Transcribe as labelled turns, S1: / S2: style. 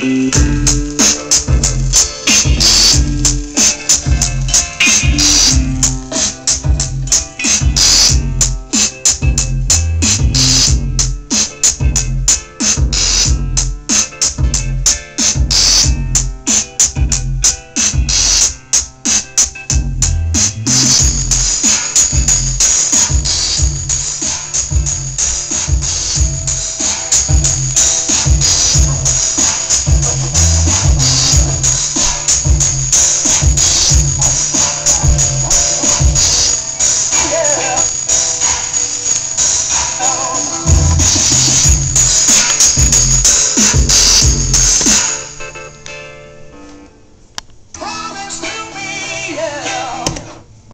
S1: Mm-hmm.